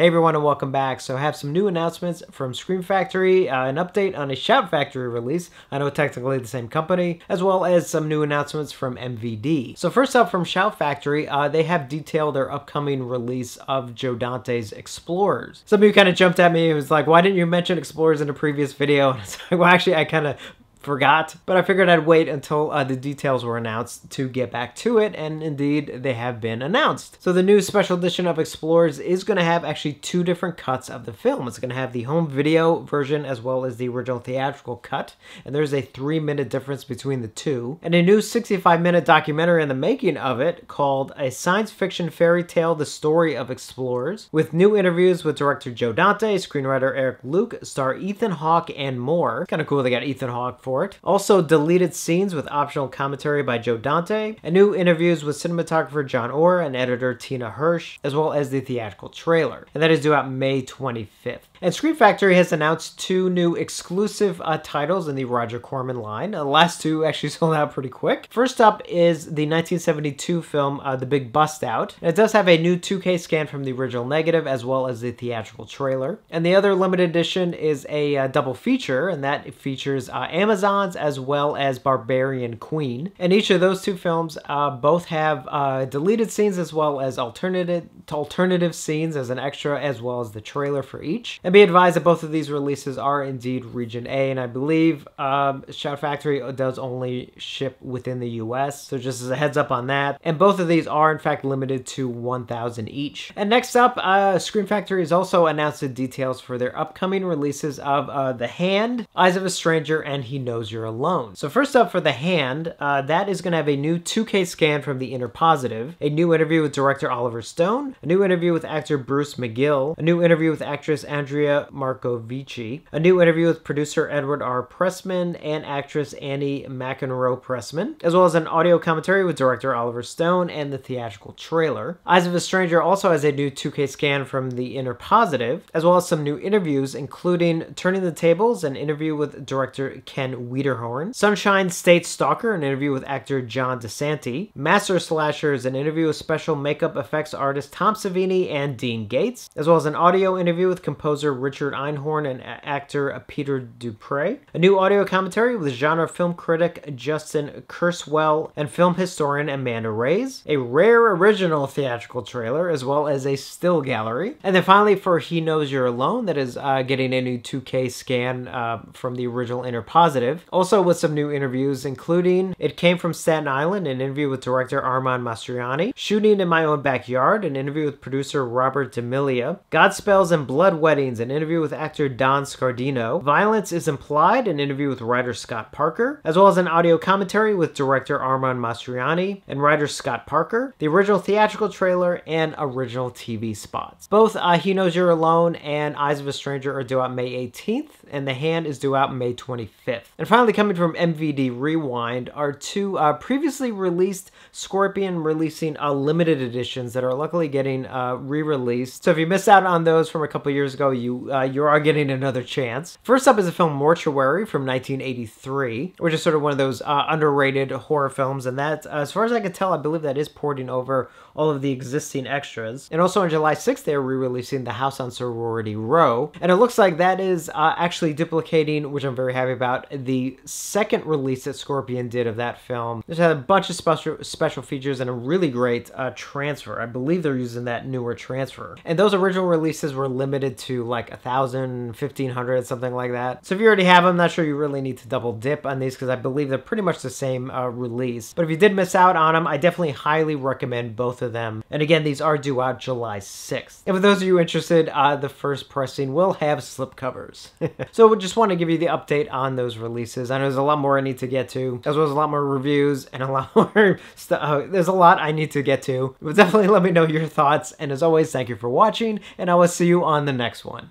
Hey everyone and welcome back. So I have some new announcements from Scream Factory, uh, an update on a Shout Factory release, I know technically the same company, as well as some new announcements from MVD. So first up from Shout Factory, uh, they have detailed their upcoming release of Joe Dante's Explorers. Some of you kind of jumped at me and was like, why didn't you mention Explorers in a previous video? And it's like, well actually I kind of forgot, but I figured I'd wait until uh, the details were announced to get back to it, and indeed they have been announced. So the new special edition of Explorers is going to have actually two different cuts of the film. It's going to have the home video version as well as the original theatrical cut, and there's a three minute difference between the two. And a new 65 minute documentary in the making of it called A Science Fiction Fairy Tale The Story of Explorers, with new interviews with director Joe Dante, screenwriter Eric Luke, star Ethan Hawke, and more. Kind of cool they got Ethan Hawke for Also, deleted scenes with optional commentary by Joe Dante, and new interviews with cinematographer John Orr and editor Tina Hirsch, as well as the theatrical trailer. And that is due out May 25th. And Scream Factory has announced two new exclusive uh, titles in the Roger Corman line. Uh, the last two actually sold out pretty quick. First up is the 1972 film uh, The Big Bust Out. And it does have a new 2K scan from the original negative as well as the theatrical trailer. And the other limited edition is a uh, double feature, and that features uh, Amazons as well as Barbarian Queen. And each of those two films uh, both have deleted scenes as well as alternative alternative scenes as an extra as well as the trailer for each. And be advised that both of these releases are indeed Region A, and I believe um, Shout Factory does only ship within the US, so just as a heads up on that. And both of these are in fact limited to 1,000 each. And next up, uh, Factory has also announced the details for their upcoming releases of uh, The Hand, Eyes of a Stranger, and He Knows You're Alone. So first up for The Hand, uh, that is going to have a new 2K scan from the interpositive, a new interview with director Oliver Stone, a new interview with actor Bruce McGill, a new interview with actress Andrea Marcovici, a new interview with producer Edward R. Pressman and actress Annie McEnroe Pressman, as well as an audio commentary with director Oliver Stone and the theatrical trailer. Eyes of a Stranger also has a new 2K scan from the interpositive, as well as some new interviews, including Turning the Tables, an interview with director Ken Wiederhorn, Sunshine State Stalker, an interview with actor John DiSanti, Master Slashers, an interview with special makeup effects artist Tom Savini and Dean Gates, as well as an audio interview with composer Richard Einhorn and actor Peter Dupre. A new audio commentary with genre film critic Justin Kerswell and film historian Amanda Reyes. A rare original theatrical trailer as well as a still gallery. And then finally for He Knows You're Alone that is uh, getting a new 2K scan uh, from the original interpositive. Also with some new interviews including It Came from Staten Island, an interview with director Armand Mastroianni. Shooting in My Own Backyard, an interview with producer Robert D'Amelio. Godspells and Blood Weddings, an interview with actor Don Scardino, Violence is Implied, an interview with writer Scott Parker, as well as an audio commentary with director Armand Mastroianni and writer Scott Parker, the original theatrical trailer, and original TV spots. Both uh, He Knows You're Alone and Eyes of a Stranger are due out May 18th, and The Hand is due out May 25th. And finally, coming from MVD Rewind are two uh, previously released Scorpion releasing uh, limited editions that are luckily getting uh, re-released. So if you missed out on those from a couple years ago, you uh, you are getting another chance. First up is the film Mortuary from 1983, which is sort of one of those uh, underrated horror films, and that, uh, as far as I can tell, I believe that is porting over all of the existing extras. And also on July 6th, they're re-releasing The House on Sorority Row, and it looks like that is actually duplicating, which I'm very happy about, the second release that Scorpion did of that film. There's a bunch of special special features and a really great uh, transfer. I believe they're using that newer transfer. And those original releases were limited to like a thousand, fifteen hundred, something like that. So if you already have them, I'm not sure you really need to double dip on these because I believe they're pretty much the same uh, release. But if you did miss out on them, I definitely highly recommend both of them. And again, these are due out July 6th. And for those of you interested, uh, the first pressing will have slipcovers. so we just want to give you the update on those releases. I know there's a lot more I need to get to, as well as a lot more reviews and a lot more stuff. Uh, there's a lot I need to get to. But definitely let me know your thoughts. And as always, thank you for watching, and I will see you on the next one.